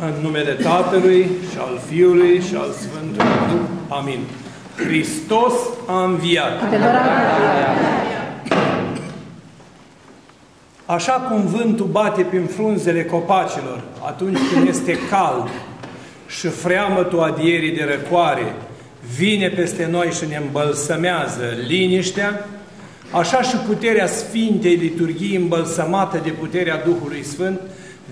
În numele Tatălui și al Fiului și al Sfântului Duh. Amin. Hristos a înviat. Așa cum vântul bate prin frunzele copacilor atunci când este cald și freamătul adierii de răcoare vine peste noi și ne îmbălsămează liniștea, așa și puterea Sfintei Liturghii îmbălsămată de puterea Duhului Sfânt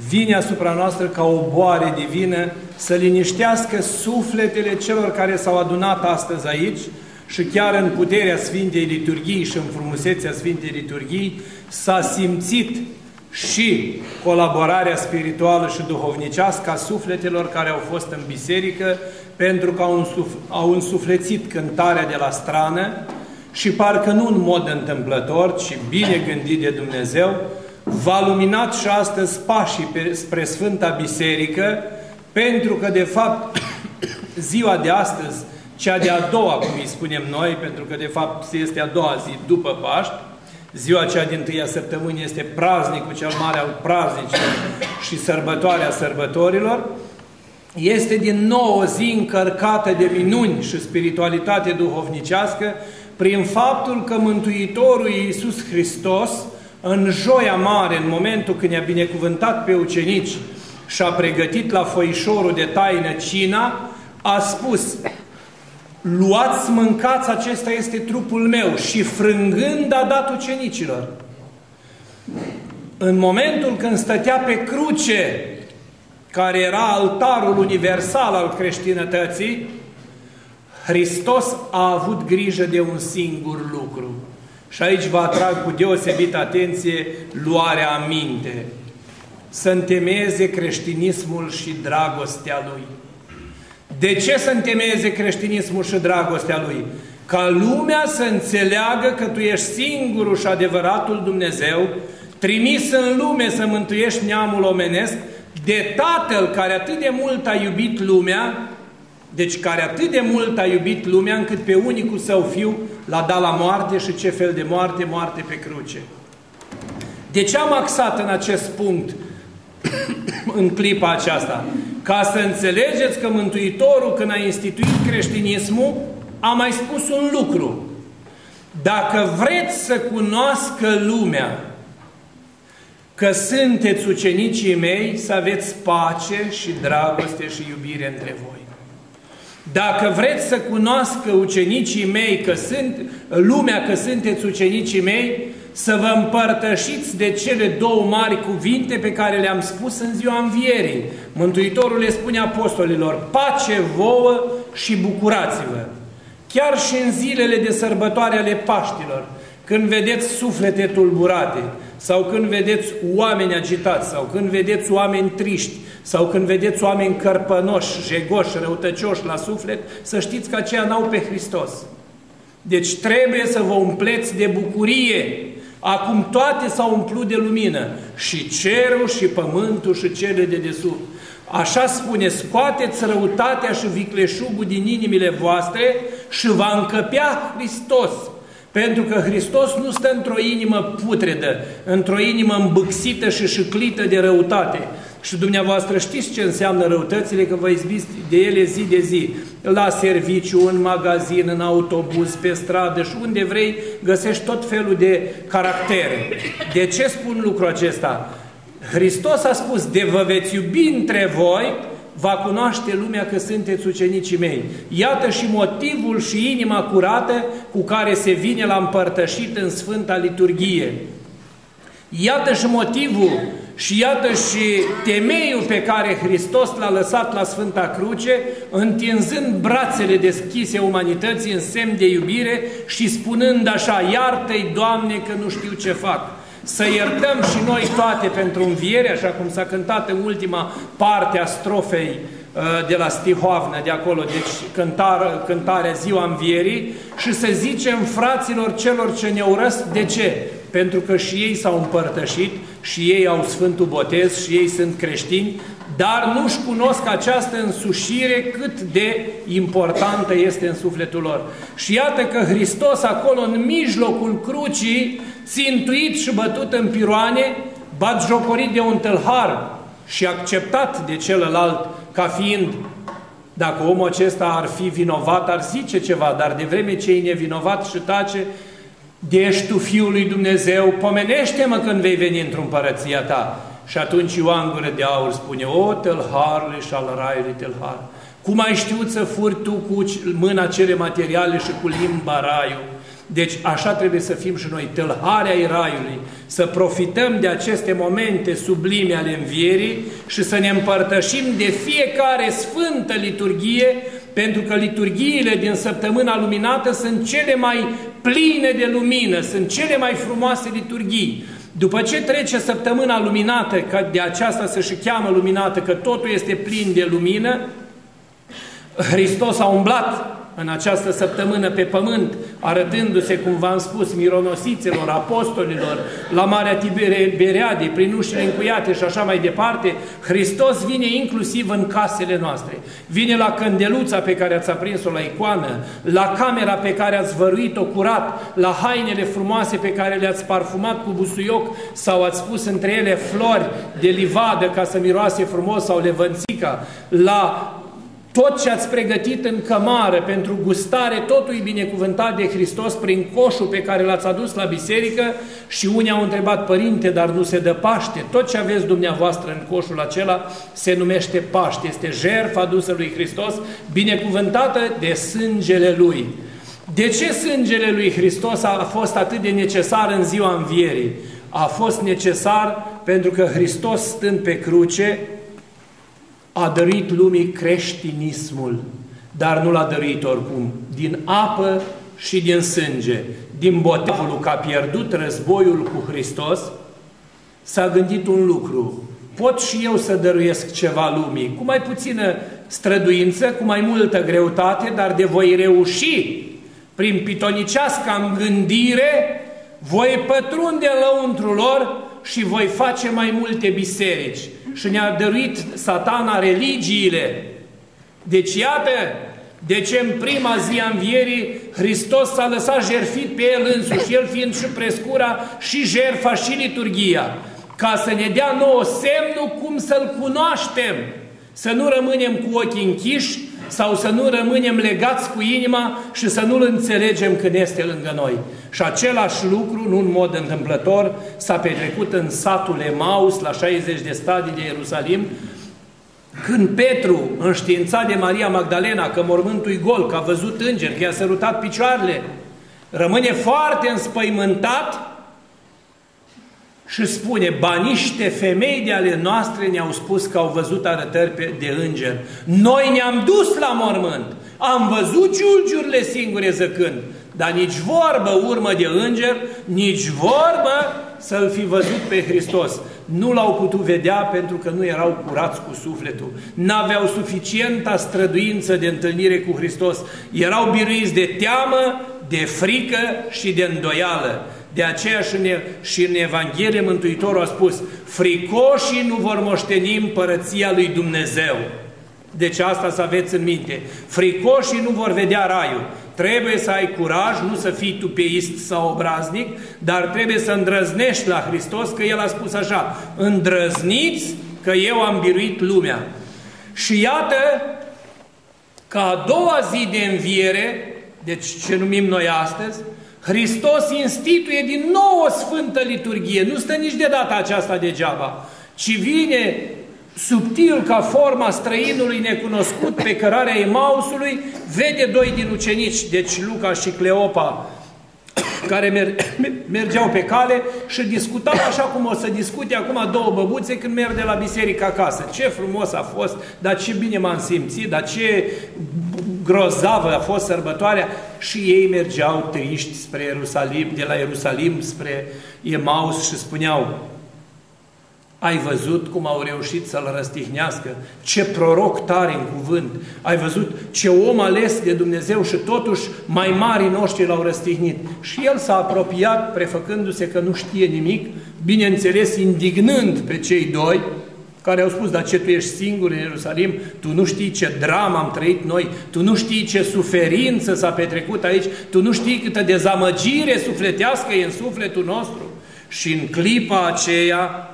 vine asupra noastră ca o boare divină să liniștească sufletele celor care s-au adunat astăzi aici și chiar în puterea Sfintei Liturghii și în frumusețea Sfintei Liturghii s-a simțit și colaborarea spirituală și duhovnicească a sufletelor care au fost în biserică pentru că au, au însuflețit cântarea de la strană și parcă nu în mod întâmplător, ci bine gândit de Dumnezeu, v-a luminat și astăzi pașii spre Sfânta Biserică, pentru că, de fapt, ziua de astăzi, cea de-a doua, cum îi spunem noi, pentru că, de fapt, este a doua zi după Paști, ziua cea din tâia săptămâni este praznicul cel mare al praznicilor și sărbătoarea sărbătorilor, este din nou o zi încărcată de minuni și spiritualitate duhovnicească prin faptul că Mântuitorul Iisus Hristos în joia mare, în momentul când i-a binecuvântat pe ucenici și a pregătit la foișorul de taină cina, a spus, luați, mâncați, acesta este trupul meu și frângând a dat ucenicilor. În momentul când stătea pe cruce, care era altarul universal al creștinătății, Hristos a avut grijă de un singur lucru – și aici vă atrag cu deosebită atenție luarea aminte. Să întemeieze creștinismul și dragostea lui. De ce să întemeieze creștinismul și dragostea lui? Ca lumea să înțeleagă că tu ești singurul și adevăratul Dumnezeu, trimis în lume să mântuiești neamul omenesc, de Tatăl care atât de mult a iubit lumea, deci care atât de mult a iubit lumea încât pe unicul său fiu l-a dat la moarte și ce fel de moarte? Moarte pe cruce. De ce am axat în acest punct în clipa aceasta? Ca să înțelegeți că Mântuitorul când a instituit creștinismul a mai spus un lucru. Dacă vreți să cunoască lumea că sunteți ucenicii mei, să aveți pace și dragoste și iubire între voi. Dacă vreți să cunoască ucenicii mei, că sunt lumea, că sunteți ucenicii mei, să vă împărtășiți de cele două mari cuvinte pe care le-am spus în ziua învierii. Mântuitorul le spune apostolilor, pace vouă și bucurați-vă. Chiar și în zilele de sărbătoare ale Paștilor, când vedeți suflete tulburate, sau când vedeți oameni agitați, sau când vedeți oameni triști, sau când vedeți oameni cărpănoși, jegoși, răutăcioși la suflet, să știți că aceia n-au pe Hristos. Deci trebuie să vă umpleți de bucurie. Acum toate s-au umplut de lumină. Și cerul, și pământul, și cele de desubt. Așa spune, scoateți răutatea și vicleșugul din inimile voastre și va încăpea Hristos. Pentru că Hristos nu stă într-o inimă putredă, într-o inimă îmbâxită și șiclită de răutate, și dumneavoastră știți ce înseamnă răutățile, că vă izbiți de ele zi de zi. La serviciu, în magazin, în autobuz, pe stradă și unde vrei, găsești tot felul de caractere. De ce spun lucrul acesta? Hristos a spus, de vă veți iubi între voi, va cunoaște lumea că sunteți ucenicii mei. Iată și motivul și inima curată cu care se vine la împărtășit în Sfânta Liturghie. Iată și motivul și iată și temeiul pe care Hristos l-a lăsat la Sfânta Cruce, întinzând brațele deschise umanității în semn de iubire și spunând așa, iartă-i, Doamne, că nu știu ce fac. Să iertăm și noi toate pentru înviere, așa cum s-a cântat în ultima parte a strofei uh, de la Stihoavnă, de acolo, deci cântar, cântarea Ziua Învierii, și să zicem fraților celor ce ne urăsc, de ce? Pentru că și ei s-au împărtășit, și ei au Sfântul Botez, și ei sunt creștini, dar nu-și cunosc această însușire cât de importantă este în sufletul lor. Și iată că Hristos acolo, în mijlocul crucii, țintuit și bătut în piroane, jocorit de un tâlhar, și acceptat de celălalt ca fiind, dacă omul acesta ar fi vinovat, ar zice ceva, dar de vreme ce e nevinovat și tace, de ești tu Fiul lui Dumnezeu, pomenește-mă când vei veni într-o împărăția ta. Și atunci Ioan Gură de Aur spune, o tălharule și al raiului tălhar, cum ai știut să furi tu cu mâna cele materiale și cu limba raiul? Deci așa trebuie să fim și noi, tălharea ai raiului, să profităm de aceste momente sublime ale învierii și să ne împărtășim de fiecare sfântă liturghie, pentru că liturghiile din săptămâna luminată sunt cele mai pline de lumină, sunt cele mai frumoase liturghii. După ce trece săptămâna luminată, că de aceasta se și cheamă luminată, că totul este plin de lumină, Hristos a umblat în această săptămână pe pământ, arătându-se, cum v-am spus, mironosiților, apostolilor, la Marea Tiberiade, prin ușile încuiate și așa mai departe, Hristos vine inclusiv în casele noastre. Vine la candeluța pe care ați aprins-o la icoană, la camera pe care ați văruit-o curat, la hainele frumoase pe care le-ați parfumat cu busuioc sau ați pus între ele flori de livadă ca să miroase frumos sau levănțica, la tot ce ați pregătit în cămară pentru gustare, totul e binecuvântat de Hristos prin coșul pe care l-ați adus la biserică și unii au întrebat, Părinte, dar nu se dă Paște. Tot ce aveți dumneavoastră în coșul acela se numește Paște. Este jertfa adusă lui Hristos, binecuvântată de sângele Lui. De ce sângele lui Hristos a fost atât de necesar în ziua învierii? A fost necesar pentru că Hristos stând pe cruce a dăruit lumii creștinismul, dar nu l-a dăruit oricum, din apă și din sânge. Din botevul că a pierdut războiul cu Hristos, s-a gândit un lucru. Pot și eu să dăruiesc ceva lumii, cu mai puțină străduință, cu mai multă greutate, dar de voi reuși prin pitonicească gândire, voi pătrunde lăuntru lor și voi face mai multe biserici și ne-a dăruit satana religiile. Deci iată de ce în prima zi a învierii Hristos s-a lăsat jerfit pe El însuși, El fiind și prescura, și jerfa, și liturgia, ca să ne dea nouă semnul cum să-L cunoaștem, să nu rămânem cu ochii închiși sau să nu rămânem legați cu inima și să nu-L înțelegem când este lângă noi. Și același lucru, nu în mod întâmplător, s-a petrecut în satul Emaus, la 60 de stadii de Ierusalim, când Petru, înștiințat de Maria Magdalena că mormântul e gol, că a văzut înger, că i-a sărutat picioarele, rămâne foarte înspăimântat și spune, baniște femei de ale noastre ne-au spus că au văzut arătări de înger. Noi ne-am dus la mormânt, am văzut ciulciurile singure zăcând, dar nici vorbă urmă de înger, nici vorbă să-L fi văzut pe Hristos. Nu l-au putut vedea pentru că nu erau curați cu sufletul. N-aveau suficientă străduință de întâlnire cu Hristos. Erau biruiți de teamă, de frică și de îndoială. De aceea și în, și în Evanghelie Mântuitorul a spus, fricoșii nu vor moșteni împărăția lui Dumnezeu. Deci asta să aveți în minte. Fricoșii nu vor vedea raiul. Trebuie să ai curaj, nu să fii tupeist sau obraznic, dar trebuie să îndrăznești la Hristos, că El a spus așa, îndrăzniți că eu am biruit lumea. Și iată că a doua zi de înviere, deci ce numim noi astăzi, Hristos instituie din nou o sfântă liturghie. Nu stă nici de data aceasta degeaba, ci vine subtil ca forma străinului necunoscut pe cărarea Emausului, vede doi din ucenici, deci Luca și Cleopa, care mer mergeau pe cale și discutau așa cum o să discute acum două băbuțe când merg de la biserică acasă. Ce frumos a fost, dar ce bine m-am simțit, dar ce grozavă a fost sărbătoarea și ei mergeau triști spre Ierusalim, de la Ierusalim spre Emaus și spuneau ai văzut cum au reușit să-l răstihnească? Ce proroc tare în cuvânt! Ai văzut ce om ales de Dumnezeu și totuși mai mari noștri l-au răstihnit. Și el s-a apropiat, prefăcându-se că nu știe nimic, bineînțeles indignând pe cei doi, care au spus, dar ce tu ești singur în Ierusalim, tu nu știi ce dramă am trăit noi, tu nu știi ce suferință s-a petrecut aici, tu nu știi câtă dezamăgire sufletească e în sufletul nostru. Și în clipa aceea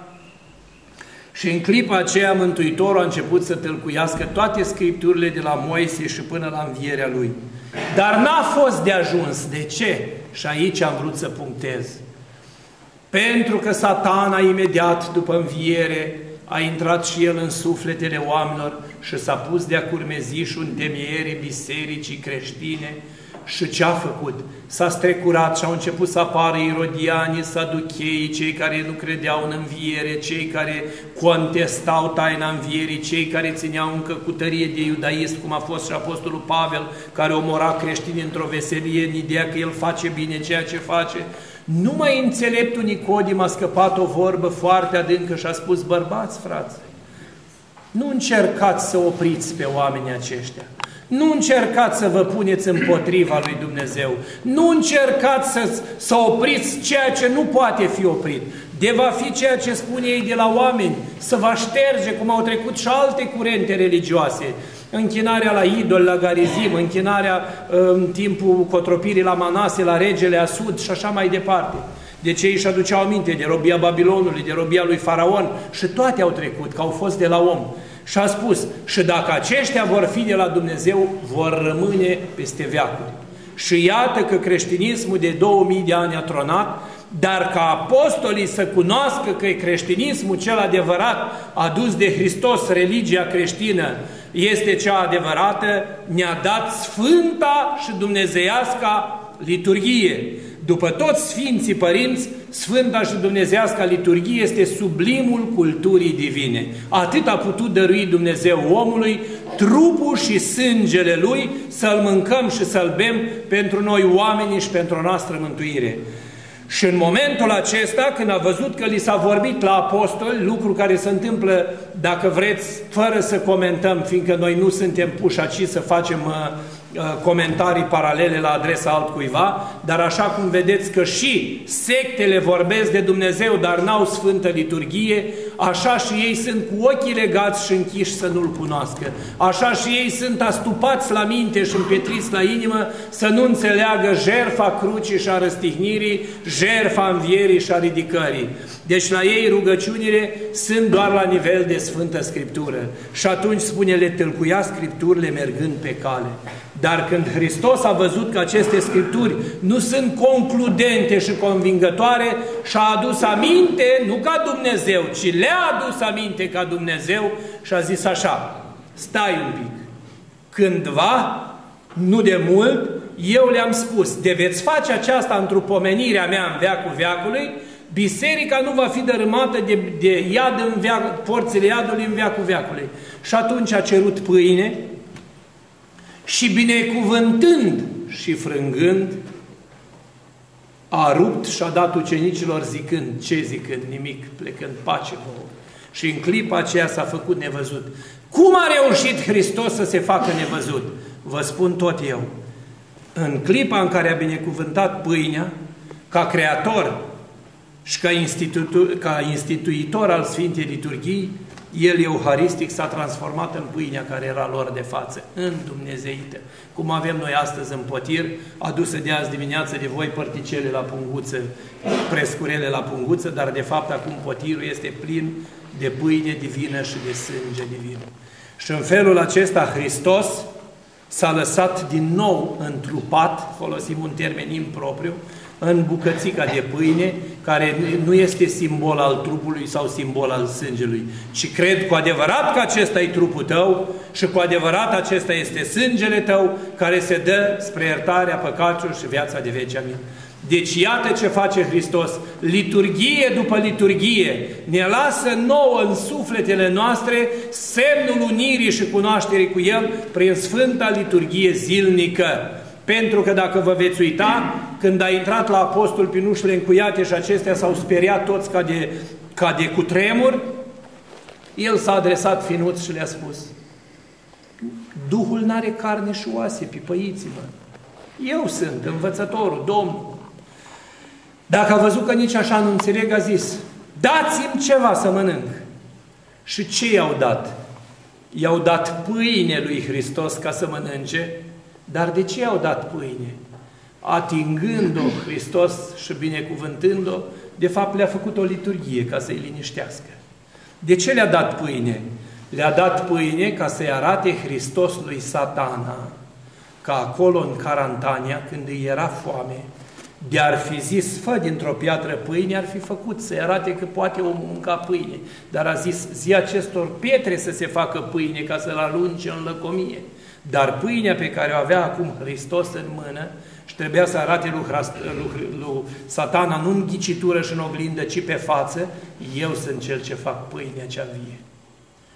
Și în clipa aceea Mântuitorul a început să tălcuiască toate scripturile de la Moise și până la învierea lui. Dar n-a fost de ajuns. De ce? Și aici am vrut să punctez. Pentru că satana imediat după înviere a intrat și el în sufletele oamenilor și s-a pus de-a curmezișul întemierii bisericii creștine și ce a făcut? S-a strecurat și au început să apară irodianii, saducheii, cei care nu credeau în înviere, cei care contestau taina învierii, cei care țineau încă cu tărie de iudaist, cum a fost și Apostolul Pavel, care omora creștinii într-o veselie în ideea că el face bine ceea ce face. Numai înțeleptul Nicodim a scăpat o vorbă foarte adâncă și a spus, bărbați, frați, nu încercați să opriți pe oamenii aceștia. Nu încercați să vă puneți împotriva lui Dumnezeu. Nu încercați să, să opriți ceea ce nu poate fi oprit. De va fi ceea ce spune ei de la oameni, să vă șterge, cum au trecut și alte curente religioase. Închinarea la idol, la garizim, închinarea în timpul cotropirii la Manase, la regele Asud și așa mai departe. De ce își aduceau aminte de robia Babilonului, de robia lui Faraon și toate au trecut, că au fost de la om. Și a spus, și dacă aceștia vor fi de la Dumnezeu, vor rămâne peste veacuri. Și iată că creștinismul de 2000 de ani a tronat, dar ca apostolii să cunoască că creștinismul cel adevărat adus de Hristos, religia creștină, este cea adevărată, ne-a dat sfânta și dumnezeiasca liturghie. După toți Sfinții Părinți, Sfânta și Dumnezeasca liturghie este sublimul culturii divine. Atât a putut dărui Dumnezeu omului, trupul și sângele Lui, să-L mâncăm și să-L bem pentru noi oamenii și pentru noastră mântuire. Și în momentul acesta, când a văzut că li s-a vorbit la apostoli, lucru care se întâmplă, dacă vreți, fără să comentăm, fiindcă noi nu suntem puși aici să facem uh, Uh, comentarii paralele la adresa altcuiva, dar așa cum vedeți că și sectele vorbesc de Dumnezeu, dar n-au Sfântă Liturghie, așa și ei sunt cu ochii legați și închiși să nu-L cunoască. Așa și ei sunt astupați la minte și împietriți la inimă să nu înțeleagă jerfa crucii și a răstihnirii, jerfa învierii și a ridicării. Deci la ei rugăciunile sunt doar la nivel de Sfântă Scriptură. Și atunci spune, le tâlcuia Scripturile mergând pe cale. Dar când Hristos a văzut că aceste Scripturi nu sunt concludente și convingătoare, și-a adus aminte, nu ca Dumnezeu, ci le-a adus aminte ca Dumnezeu și a zis așa, stai un pic, cândva, nu de mult, eu le-am spus, de veți face aceasta într-o pomenirea mea în veacul veacului, biserica nu va fi dărâmată de, de iad în veac, porțile iadului în veacul veacului. Și atunci a cerut pâine, și binecuvântând și frângând, a rupt și a dat ucenicilor zicând, ce zicând, nimic, plecând pace vouă. Și în clipa aceea s-a făcut nevăzut. Cum a reușit Hristos să se facă nevăzut? Vă spun tot eu. În clipa în care a binecuvântat pâinea, ca creator și ca, institu ca instituitor al Sfintei Liturghii, el euharistic s-a transformat în pâinea care era lor de față, în Dumnezeită. Cum avem noi astăzi în potir, adusă de azi dimineață de voi părticele la punguță, prescurele la punguță, dar de fapt acum potirul este plin de pâine divină și de sânge divin. Și în felul acesta Hristos s-a lăsat din nou întrupat, folosim un termen impropriu, în bucățica de pâine, care nu este simbol al trupului sau simbol al sângelui, ci cred cu adevărat că acesta e trupul tău și cu adevărat acesta este sângele tău care se dă spre iertarea păcatelor și viața de veci. Amin. Deci iată ce face Hristos. Liturghie după liturghie ne lasă nouă în sufletele noastre semnul unirii și cunoașterii cu El prin Sfânta Liturghie zilnică. Pentru că dacă vă veți uita, când a intrat la apostol prin ușile încuiate și acestea s-au speriat toți ca de, ca de cutremur, el s-a adresat finuț și le-a spus, Duhul n-are carne și oase, pipăiți-vă. Eu sunt învățătorul, Domnul. Dacă a văzut că nici așa nu înțeleg, a zis, dați-mi ceva să mănânc. Și ce i-au dat? I-au dat pâine lui Hristos ca să mănânce, dar de ce i-au dat pâine? atingând-o Hristos și binecuvântând-o, de fapt le-a făcut o liturghie ca să-i liniștească. De ce le-a dat pâine? Le-a dat pâine ca să-i arate Hristos lui satana că acolo în Carantania, când îi era foame, de ar fi zis, fă dintr-o piatră pâine, ar fi făcut să arate că poate omul mânca pâine. Dar a zis, zi acestor pietre să se facă pâine ca să-l alunge în lăcomie. Dar pâinea pe care o avea acum Hristos în mână și trebuia să arate lui, lui, lui satana nu în ghicitură și în oglindă, ci pe față, eu sunt cel ce fac pâinea cea vie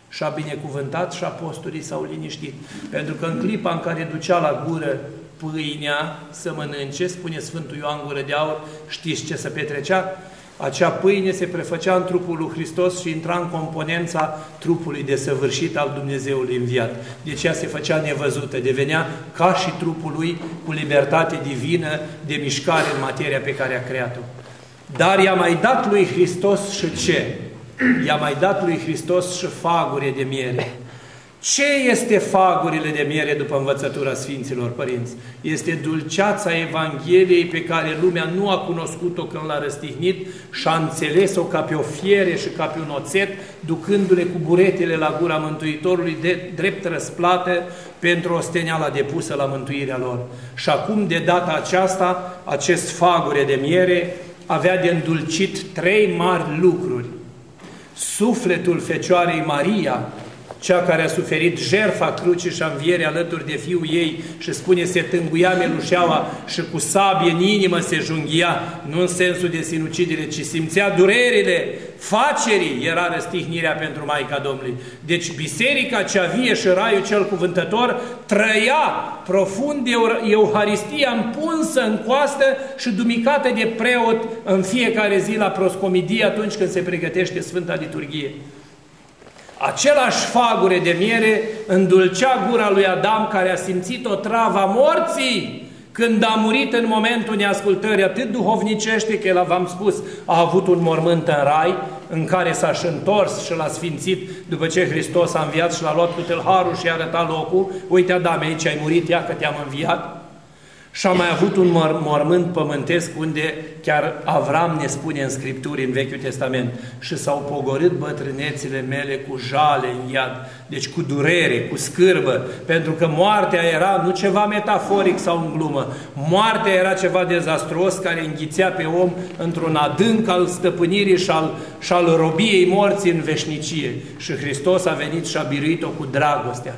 și a binecuvântat și apostolii s-au liniștit. Pentru că în clipa în care ducea la gură pâinea să mănânce, spune Sfântul Ioan Gură de Aur, știți ce se petrecea? Acea pâine se prefăcea în trupul lui Hristos și intra în componența trupului desăvârșit al Dumnezeului înviat. Deci ea se făcea nevăzută, devenea ca și trupul lui cu libertate divină de mișcare în materia pe care a creat-o. Dar i-a mai dat lui Hristos și ce? i-a mai dat lui Hristos și fagure de miere. Ce este fagurile de miere după învățătura Sfinților Părinți? Este dulceața Evangheliei pe care lumea nu a cunoscut-o când l-a răstihnit și a înțeles-o ca pe o fiere și ca pe un oțet, ducându-le cu buretele la gura Mântuitorului de drept răsplată pentru osteniala depusă la mântuirea lor. Și acum, de data aceasta, acest fagure de miere avea de îndulcit trei mari lucruri sufletul Fecioarei Maria, cea care a suferit jerfa crucii și a înviere alături de fiul ei și spune se tânguia melușeaua și cu sabie în inimă se junghia, nu în sensul de sinucidere, ci simțea durerile facerii, era răstihnirea pentru Maica Domnului. Deci biserica cea vie și raiul cel cuvântător trăia profund Euharistia împunsă în coastă și dumicată de preot în fiecare zi la proscomidie atunci când se pregătește Sfânta Liturghie. Același fagure de miere îndulcea gura lui Adam care a simțit o travă a morții când a murit în momentul neascultării atât duhovnicește că el, v-am spus, a avut un mormânt în rai în care s-a și întors și l-a sfințit după ce Hristos a înviat și l-a luat cu tâlharul și i-a arătat locul. Uite, Adam, aici ai murit, ia că te-am înviat. Și a mai avut un mor mormânt pământesc unde chiar Avram ne spune în Scripturi, în Vechiul Testament, și s-au pogorât bătrânețile mele cu jale în iad, deci cu durere, cu scârbă, pentru că moartea era nu ceva metaforic sau în glumă, moartea era ceva dezastruos care înghițea pe om într-un adânc al stăpânirii și al, și al robiei morții în veșnicie. Și Hristos a venit și a biruit-o cu dragostea.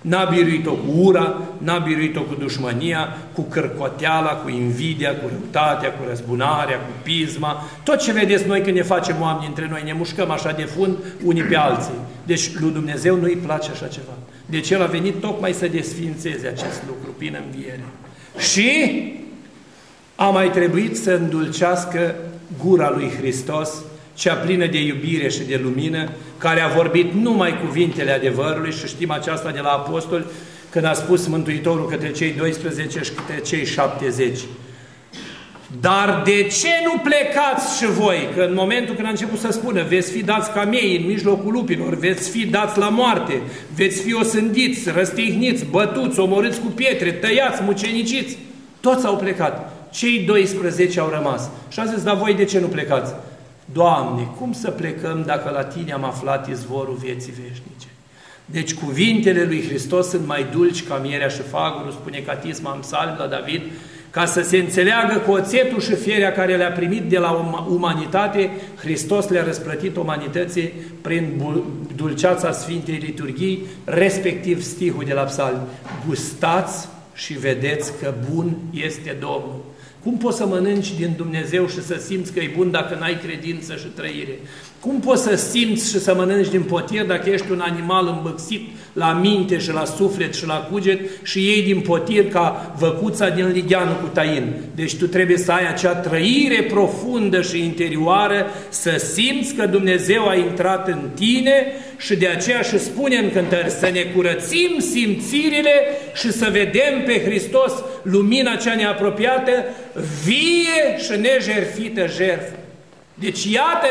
N-a biruit-o cu ura, n-a biruit-o cu dușmania, cu cărcoteala, cu invidia, cu răutatea, cu răzbunarea, cu pisma. Tot ce vedeți noi când ne facem oameni între noi, ne mușcăm așa de fund unii pe alții. Deci lui Dumnezeu nu-i place așa ceva. Deci El a venit tocmai să desfințeze acest lucru prin înviere. Și a mai trebuit să îndulcească gura lui Hristos cea plină de iubire și de lumină, care a vorbit numai cuvintele adevărului și știm aceasta de la apostoli, când a spus Mântuitorul către cei 12 și către cei 70. Dar de ce nu plecați și voi? Că în momentul când a început să spună, veți fi dați ca miei în mijlocul lupilor, veți fi dați la moarte, veți fi osândiți, răstihniți, bătuți, omorâți cu pietre, tăiați, muceniciți, toți au plecat. Cei 12 au rămas. Și a zis, dar voi de ce nu plecați? Doamne, cum să plecăm dacă la Tine am aflat izvorul vieții veșnice? Deci cuvintele lui Hristos sunt mai dulci ca mierea și fagurul, spune catisma în psalm la David, ca să se înțeleagă cu oțetul și fierea care le-a primit de la umanitate, Hristos le-a răsplătit umanității prin dulceața Sfintei Liturghii, respectiv stihul de la psalm. Gustați și vedeți că bun este Domnul. Cum poți să mănânci din Dumnezeu și să simți că e bun dacă n-ai credință și trăire? Cum poți să simți și să mănânci din potier dacă ești un animal îmbăxit la minte și la suflet și la cuget și iei din potier ca văcuța din ligheanul cu tain? Deci tu trebuie să ai acea trăire profundă și interioară, să simți că Dumnezeu a intrat în tine și de aceea și spune în cântări să ne curățim simțirile și să vedem pe Hristos lumina cea neapropiată, vie și nejerfită jertfă. Deci iată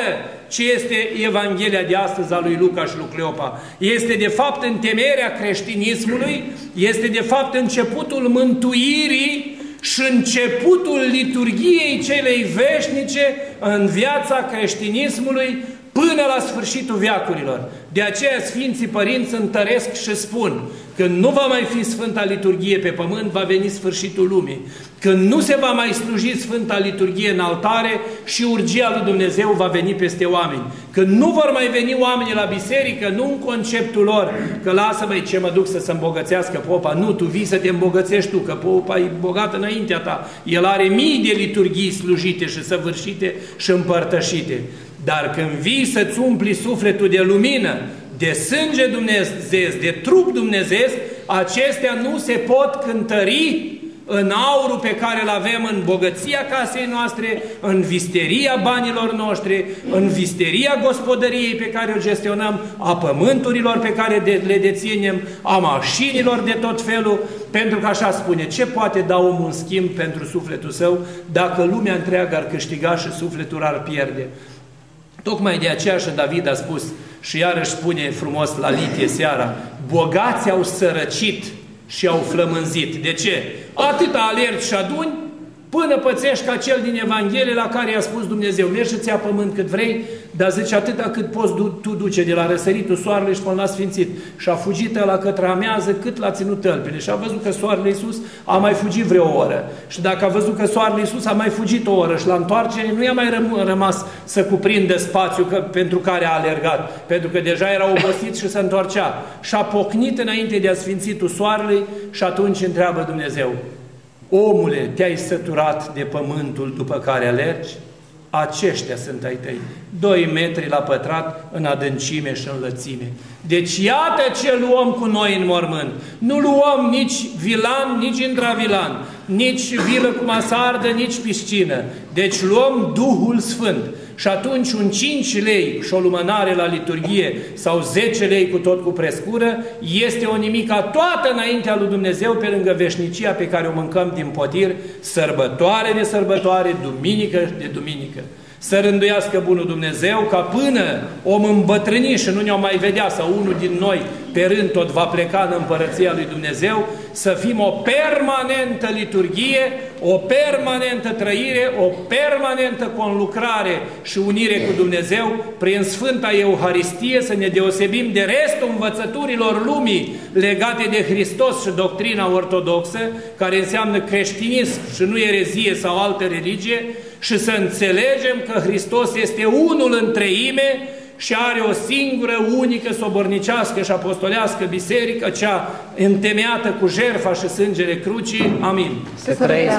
ce este Evanghelia de astăzi a lui Luca și lui Cleopa. Este de fapt întemerea creștinismului, este de fapt începutul mântuirii și începutul liturgiei celei veșnice în viața creștinismului până la sfârșitul viacurilor. De aceea Sfinții Părinți întăresc și spun că nu va mai fi Sfânta Liturghie pe pământ, va veni sfârșitul lumii. Că nu se va mai sluji Sfânta Liturghie în altare și urgia lui Dumnezeu va veni peste oameni. Că nu vor mai veni oamenii la biserică, nu în conceptul lor, că lasă-mă ce mă duc să se îmbogățească popa. Nu, tu vii să te îmbogățești tu, că popa e bogat înaintea ta. El are mii de liturghii slujite și săvârșite și împărtășite. Dar când vii să-ți umpli sufletul de lumină, de sânge Dumnezeu, de trup Dumnezeu, acestea nu se pot cântări în aurul pe care îl avem în bogăția casei noastre, în visteria banilor noștri, în visteria gospodăriei pe care o gestionăm, a pământurilor pe care le deținem, a mașinilor de tot felul, pentru că așa spune, ce poate da omul în schimb pentru sufletul său dacă lumea întreagă ar câștiga și sufletul ar pierde? Tocmai de aceea și David a spus, și iarăși spune frumos la Litie seara, bogații au sărăcit și au flămânzit. De ce? Atât alergi și aduni, până pățești ca cel din Evanghelie la care i-a spus Dumnezeu, mergi să-ți ia pământ cât vrei, dar zice atâta cât poți tu duce de la răsăritul soarele și până la sfințit. Și a fugit la către amează cât l-a ținut tălpile. Și a văzut că soarele Iisus a mai fugit vreo oră. Și dacă a văzut că soarele Iisus a mai fugit o oră și la întoarcere nu i-a mai răm rămas să cuprindă spațiu că, pentru care a alergat. Pentru că deja era obosit și se întorcea. Și a pocnit înainte de a sfințitul soarelui și atunci întreabă Dumnezeu, Omule, te-ai săturat de pământul după care alergi? Aceștia sunt ai tăi. Doi metri la pătrat în adâncime și în lățime. Deci iată ce luăm cu noi în mormânt. Nu luăm nici vilan, nici intravilan, nici vilă cu masardă, nici piscină. Deci luăm Duhul Sfânt. Și atunci un 5 lei și o lumânare la liturghie sau 10 lei cu tot cu prescură este o nimica toată înaintea lui Dumnezeu pe lângă veșnicia pe care o mâncăm din potir, sărbătoare de sărbătoare, duminică de duminică să rânduiască Bunul Dumnezeu, ca până om îmbătrâni și nu ne-o mai vedea, sau unul din noi pe rând tot va pleca în împărăția lui Dumnezeu, să fim o permanentă liturghie, o permanentă trăire, o permanentă conlucrare și unire cu Dumnezeu prin Sfânta Euharistie, să ne deosebim de restul învățăturilor lumii legate de Hristos și doctrina ortodoxă, care înseamnă creștinism și nu erezie sau altă religie, și să înțelegem că Hristos este unul în treime și are o singură, unică, sobornicească și apostolească biserică, cea întemeiată cu jerfa și sângele crucii. Amin. Să trăiți,